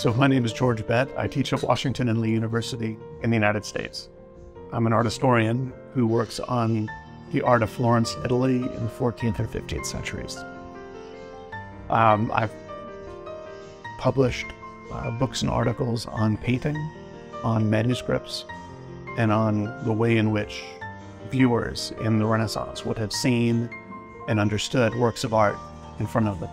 So, my name is George Bent. I teach at Washington and Lee University in the United States. I'm an art historian who works on the art of Florence, Italy in the 14th and 15th centuries. Um, I've published uh, books and articles on painting, on manuscripts, and on the way in which viewers in the Renaissance would have seen and understood works of art in front of them.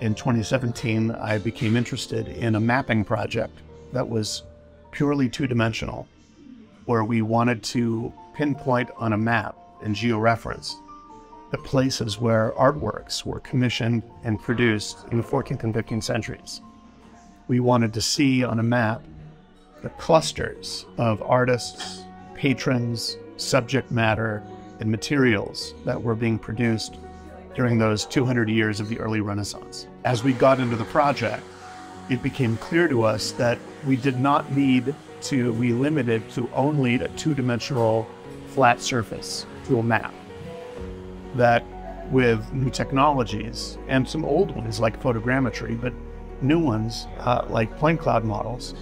In 2017, I became interested in a mapping project that was purely two dimensional, where we wanted to pinpoint on a map and georeference the places where artworks were commissioned and produced in the 14th and 15th centuries. We wanted to see on a map the clusters of artists, patrons, subject matter, and materials that were being produced during those 200 years of the early Renaissance. As we got into the project, it became clear to us that we did not need to be limited to only a two dimensional flat surface to a map. That with new technologies and some old ones like photogrammetry, but new ones uh, like point cloud models,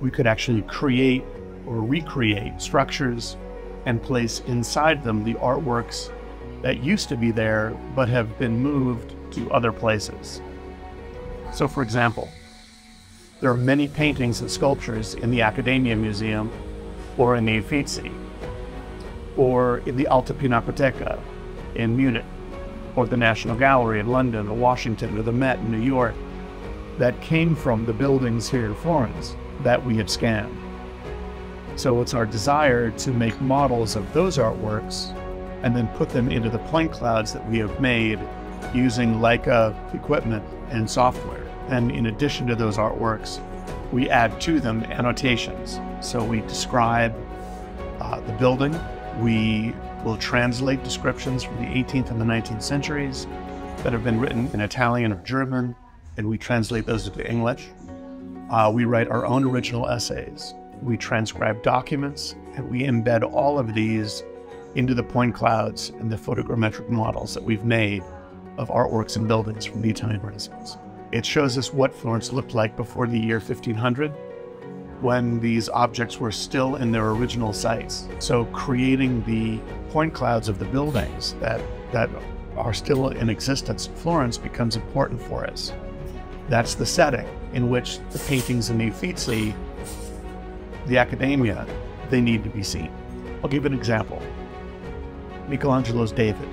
we could actually create or recreate structures and place inside them the artworks that used to be there but have been moved to other places. So, for example, there are many paintings and sculptures in the Accademia Museum or in the Uffizi or in the Alta Pinacoteca in Munich or the National Gallery in London or Washington or the Met in New York that came from the buildings here in Florence that we have scanned. So it's our desire to make models of those artworks and then put them into the point clouds that we have made using Leica equipment and software. And in addition to those artworks, we add to them annotations. So we describe uh, the building, we will translate descriptions from the 18th and the 19th centuries that have been written in Italian or German, and we translate those into English. Uh, we write our own original essays. We transcribe documents, and we embed all of these into the point clouds and the photogrammetric models that we've made of artworks and buildings from the Italian Renaissance. It shows us what Florence looked like before the year 1500 when these objects were still in their original sites. So creating the point clouds of the buildings that, that are still in existence in Florence becomes important for us. That's the setting in which the paintings in the Uffizi, the Accademia, they need to be seen. I'll give an example. Michelangelo's David.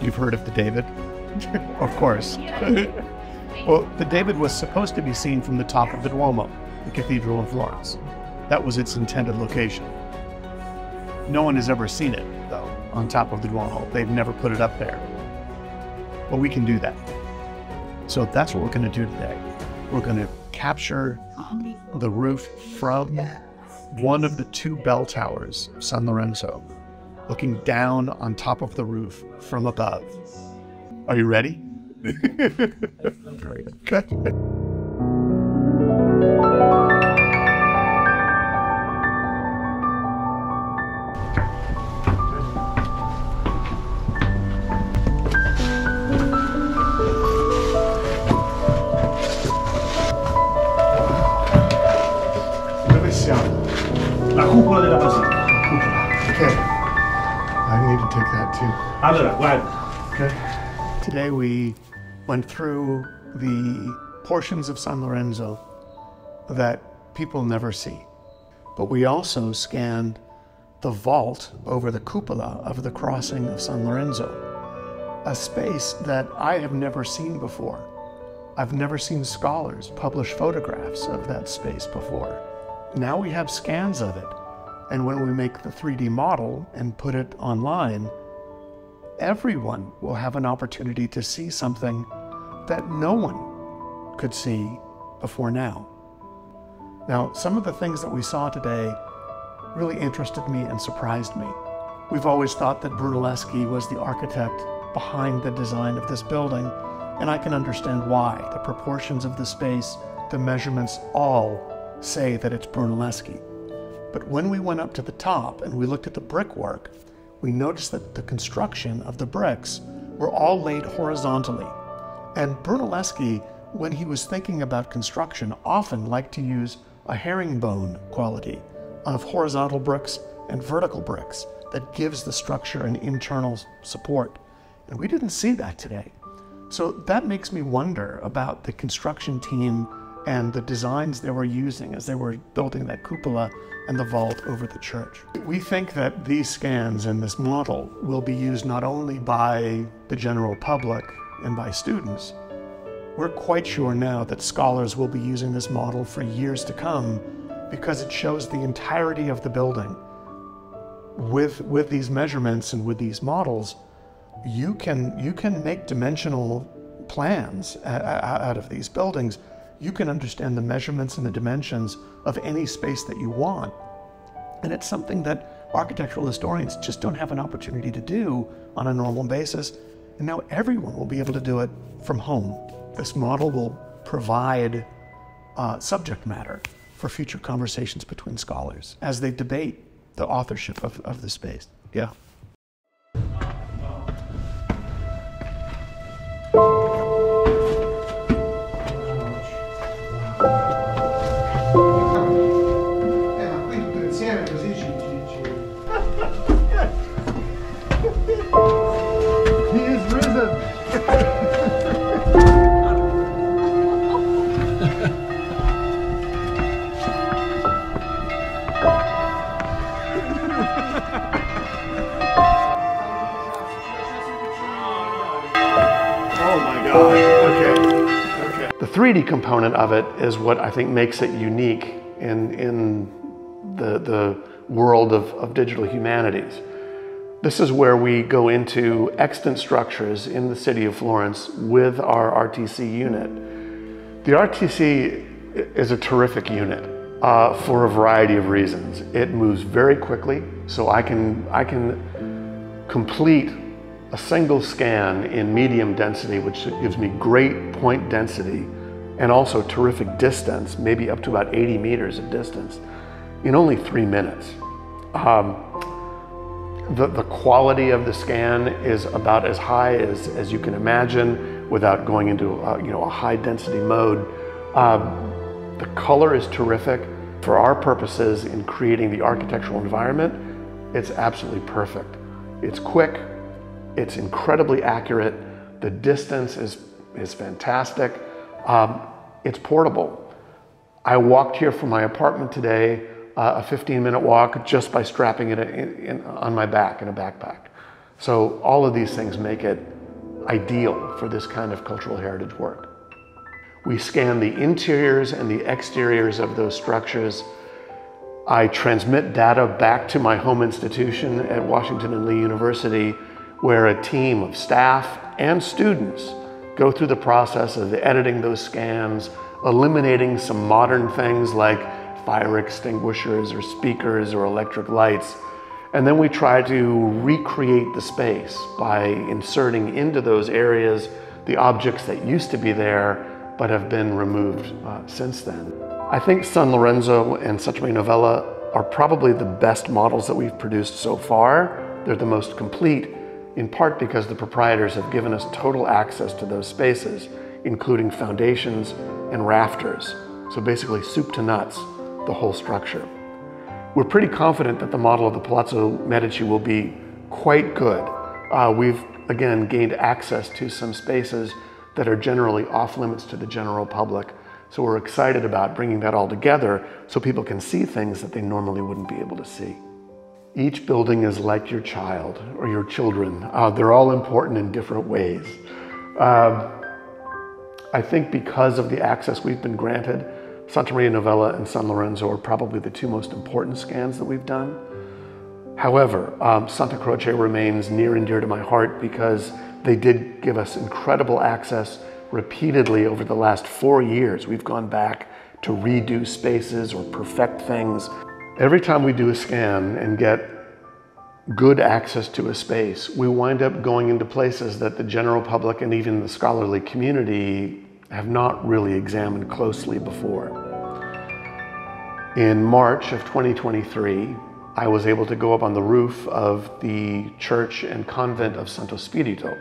You've heard of the David? of course. well, the David was supposed to be seen from the top of the Duomo, the cathedral in Florence. That was its intended location. No one has ever seen it, though, on top of the Duomo. They've never put it up there. But we can do that. So that's what we're going to do today. We're going to capture the roof from one of the two bell towers of San Lorenzo looking down on top of the roof from above. Are you ready? Very Good. Okay. Today we went through the portions of San Lorenzo that people never see. But we also scanned the vault over the cupola of the crossing of San Lorenzo, a space that I have never seen before. I've never seen scholars publish photographs of that space before. Now we have scans of it. And when we make the 3D model and put it online, everyone will have an opportunity to see something that no one could see before now. Now, some of the things that we saw today really interested me and surprised me. We've always thought that Brunelleschi was the architect behind the design of this building, and I can understand why. The proportions of the space, the measurements all say that it's Brunelleschi. But when we went up to the top and we looked at the brickwork, we noticed that the construction of the bricks were all laid horizontally. And Brunelleschi when he was thinking about construction, often liked to use a herringbone quality of horizontal bricks and vertical bricks that gives the structure an internal support. And we didn't see that today. So that makes me wonder about the construction team and the designs they were using as they were building that cupola and the vault over the church. We think that these scans and this model will be used not only by the general public and by students, we're quite sure now that scholars will be using this model for years to come because it shows the entirety of the building. With, with these measurements and with these models, you can, you can make dimensional plans out of these buildings. You can understand the measurements and the dimensions of any space that you want. And it's something that architectural historians just don't have an opportunity to do on a normal basis. And now everyone will be able to do it from home. This model will provide uh, subject matter for future conversations between scholars as they debate the authorship of, of the space. Yeah. 3D component of it is what I think makes it unique in, in the, the world of, of digital humanities. This is where we go into extant structures in the city of Florence with our RTC unit. The RTC is a terrific unit uh, for a variety of reasons. It moves very quickly, so I can, I can complete a single scan in medium density, which gives me great point density and also terrific distance, maybe up to about 80 meters of distance, in only three minutes. Um, the, the quality of the scan is about as high as, as you can imagine without going into a, you know, a high density mode. Um, the color is terrific. For our purposes in creating the architectural environment, it's absolutely perfect. It's quick, it's incredibly accurate. The distance is, is fantastic. Um, it's portable. I walked here from my apartment today, uh, a 15 minute walk, just by strapping it in, in, on my back in a backpack. So all of these things make it ideal for this kind of cultural heritage work. We scan the interiors and the exteriors of those structures. I transmit data back to my home institution at Washington and Lee University where a team of staff and students go through the process of editing those scans, eliminating some modern things like fire extinguishers or speakers or electric lights. And then we try to recreate the space by inserting into those areas the objects that used to be there but have been removed uh, since then. I think San Lorenzo and Maria Novella are probably the best models that we've produced so far. They're the most complete in part because the proprietors have given us total access to those spaces, including foundations and rafters. So basically soup to nuts, the whole structure. We're pretty confident that the model of the Palazzo Medici will be quite good. Uh, we've, again, gained access to some spaces that are generally off limits to the general public. So we're excited about bringing that all together so people can see things that they normally wouldn't be able to see. Each building is like your child or your children. Uh, they're all important in different ways. Um, I think because of the access we've been granted, Santa Maria Novella and San Lorenzo are probably the two most important scans that we've done. However, um, Santa Croce remains near and dear to my heart because they did give us incredible access repeatedly over the last four years. We've gone back to redo spaces or perfect things Every time we do a scan and get good access to a space, we wind up going into places that the general public and even the scholarly community have not really examined closely before. In March of 2023, I was able to go up on the roof of the church and convent of Santo Spirito,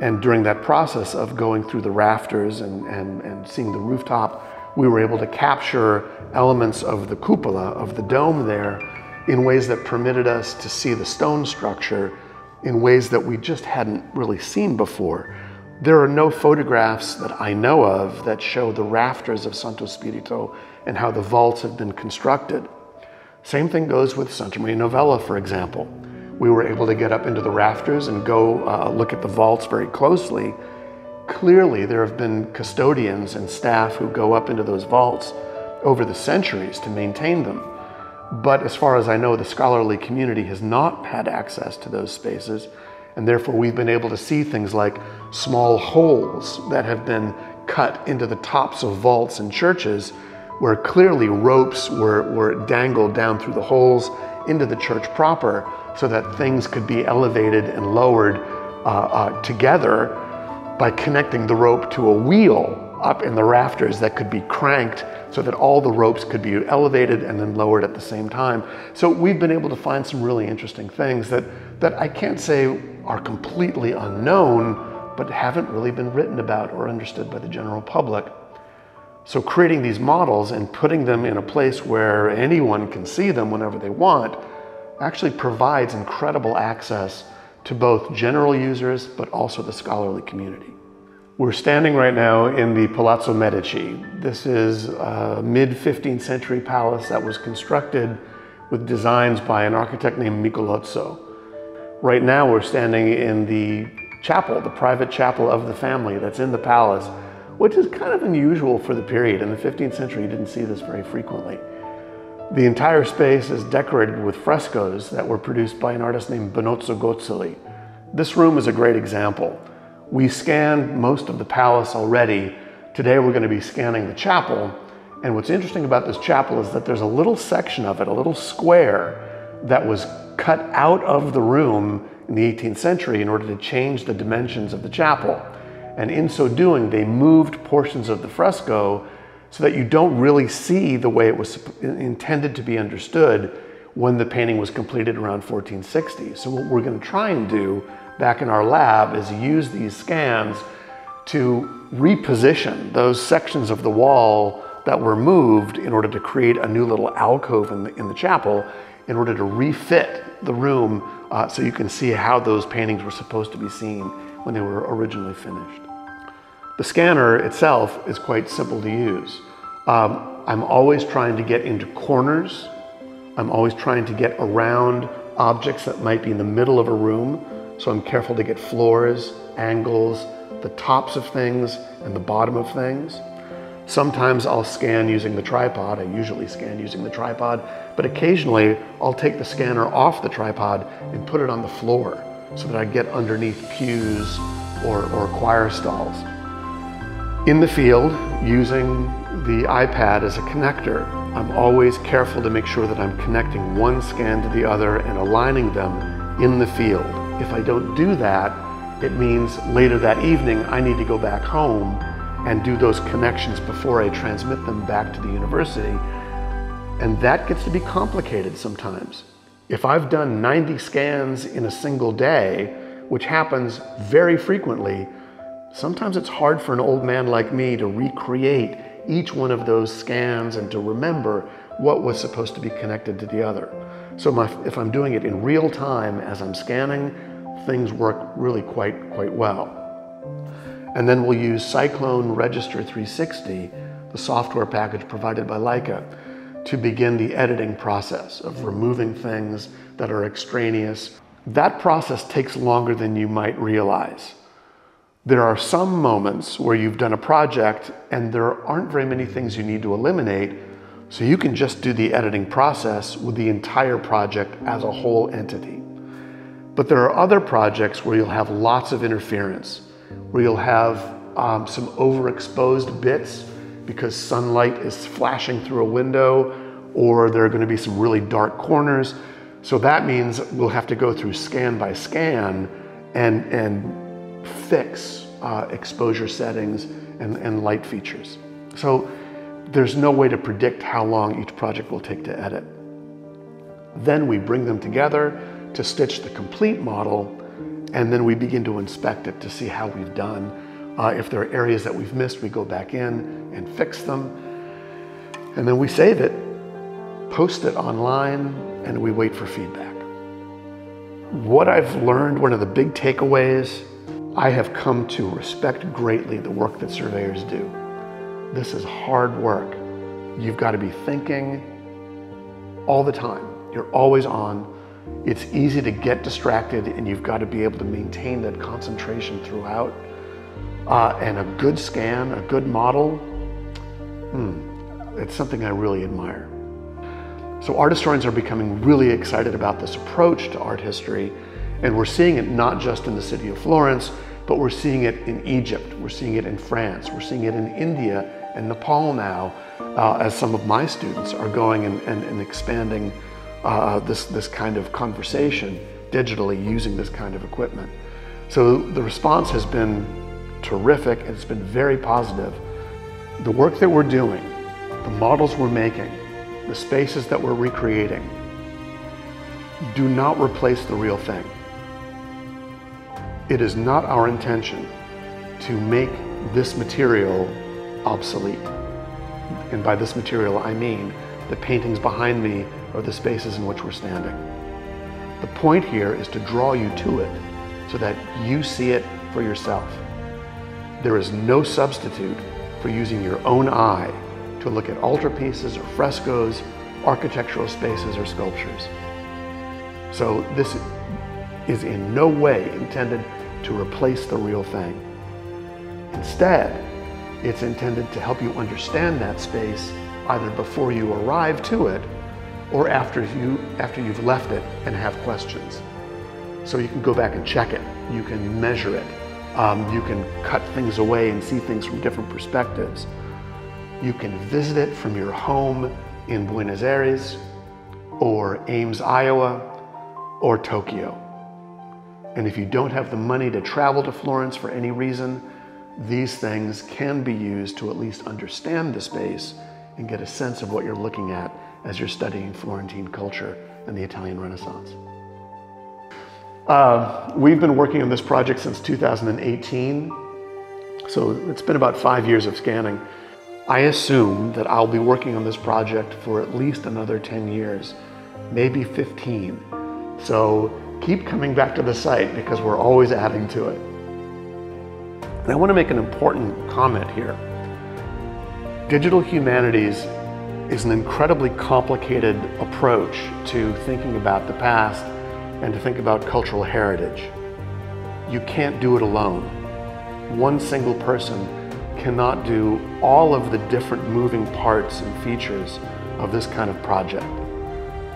And during that process of going through the rafters and, and, and seeing the rooftop, we were able to capture elements of the cupola, of the dome there, in ways that permitted us to see the stone structure in ways that we just hadn't really seen before. There are no photographs that I know of that show the rafters of Santo Spirito and how the vaults have been constructed. Same thing goes with Santa Maria Novella, for example. We were able to get up into the rafters and go uh, look at the vaults very closely. Clearly, there have been custodians and staff who go up into those vaults over the centuries to maintain them. But as far as I know, the scholarly community has not had access to those spaces, and therefore we've been able to see things like small holes that have been cut into the tops of vaults and churches where clearly ropes were, were dangled down through the holes into the church proper so that things could be elevated and lowered uh, uh, together by connecting the rope to a wheel up in the rafters that could be cranked so that all the ropes could be elevated and then lowered at the same time. So we've been able to find some really interesting things that, that I can't say are completely unknown, but haven't really been written about or understood by the general public. So creating these models and putting them in a place where anyone can see them whenever they want actually provides incredible access to both general users, but also the scholarly community. We're standing right now in the Palazzo Medici. This is a mid 15th century palace that was constructed with designs by an architect named Michelozzo. Right now we're standing in the chapel, the private chapel of the family that's in the palace, which is kind of unusual for the period. In the 15th century, you didn't see this very frequently. The entire space is decorated with frescoes that were produced by an artist named Benozzo Gozzoli. This room is a great example. We scanned most of the palace already. Today we're going to be scanning the chapel. And what's interesting about this chapel is that there's a little section of it, a little square, that was cut out of the room in the 18th century in order to change the dimensions of the chapel. And in so doing, they moved portions of the fresco so that you don't really see the way it was intended to be understood when the painting was completed around 1460. So what we're going to try and do back in our lab is use these scans to reposition those sections of the wall that were moved in order to create a new little alcove in the, in the chapel in order to refit the room uh, so you can see how those paintings were supposed to be seen when they were originally finished. The scanner itself is quite simple to use. Um, I'm always trying to get into corners. I'm always trying to get around objects that might be in the middle of a room. So I'm careful to get floors, angles, the tops of things, and the bottom of things. Sometimes I'll scan using the tripod. I usually scan using the tripod, but occasionally I'll take the scanner off the tripod and put it on the floor so that I get underneath pews or, or choir stalls in the field using the iPad as a connector, I'm always careful to make sure that I'm connecting one scan to the other and aligning them in the field. If I don't do that, it means later that evening I need to go back home and do those connections before I transmit them back to the university. And that gets to be complicated sometimes. If I've done 90 scans in a single day, which happens very frequently, Sometimes it's hard for an old man like me to recreate each one of those scans and to remember what was supposed to be connected to the other. So my, if I'm doing it in real time as I'm scanning, things work really quite, quite well. And then we'll use Cyclone Register 360, the software package provided by Leica, to begin the editing process of removing things that are extraneous. That process takes longer than you might realize. There are some moments where you've done a project and there aren't very many things you need to eliminate, so you can just do the editing process with the entire project as a whole entity. But there are other projects where you'll have lots of interference, where you'll have um, some overexposed bits because sunlight is flashing through a window, or there are going to be some really dark corners. So that means we'll have to go through scan by scan and, and fix uh, exposure settings and, and light features. So there's no way to predict how long each project will take to edit. Then we bring them together to stitch the complete model and then we begin to inspect it to see how we've done. Uh, if there are areas that we've missed, we go back in and fix them. And then we save it, post it online, and we wait for feedback. What I've learned, one of the big takeaways, I have come to respect greatly the work that surveyors do. This is hard work. You've got to be thinking all the time. You're always on. It's easy to get distracted, and you've got to be able to maintain that concentration throughout. Uh, and a good scan, a good model, hmm, it's something I really admire. So art historians are becoming really excited about this approach to art history, and we're seeing it not just in the city of Florence, but we're seeing it in Egypt, we're seeing it in France, we're seeing it in India and Nepal now, uh, as some of my students are going and, and, and expanding uh, this, this kind of conversation digitally using this kind of equipment. So the response has been terrific, it's been very positive. The work that we're doing, the models we're making, the spaces that we're recreating do not replace the real thing. It is not our intention to make this material obsolete. And by this material, I mean the paintings behind me or the spaces in which we're standing. The point here is to draw you to it so that you see it for yourself. There is no substitute for using your own eye to look at altarpieces or frescoes, architectural spaces or sculptures. So this is in no way intended to replace the real thing. Instead, it's intended to help you understand that space either before you arrive to it or after, you, after you've left it and have questions. So you can go back and check it, you can measure it, um, you can cut things away and see things from different perspectives. You can visit it from your home in Buenos Aires or Ames, Iowa or Tokyo. And if you don't have the money to travel to Florence for any reason, these things can be used to at least understand the space and get a sense of what you're looking at as you're studying Florentine culture and the Italian Renaissance. Uh, we've been working on this project since 2018, so it's been about five years of scanning. I assume that I'll be working on this project for at least another 10 years, maybe 15. So keep coming back to the site because we're always adding to it. And I want to make an important comment here. Digital humanities is an incredibly complicated approach to thinking about the past and to think about cultural heritage. You can't do it alone. One single person cannot do all of the different moving parts and features of this kind of project.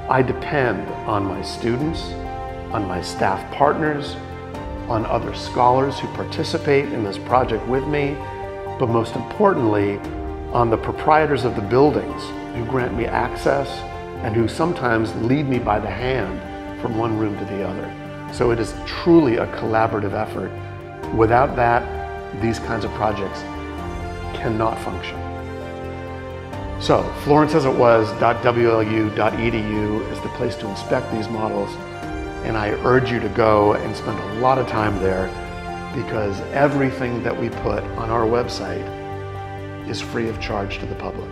I depend on my students, on my staff partners, on other scholars who participate in this project with me, but most importantly, on the proprietors of the buildings who grant me access and who sometimes lead me by the hand from one room to the other. So it is truly a collaborative effort. Without that, these kinds of projects cannot function. So florenceasitwas.wlu.edu is the place to inspect these models and I urge you to go and spend a lot of time there because everything that we put on our website is free of charge to the public.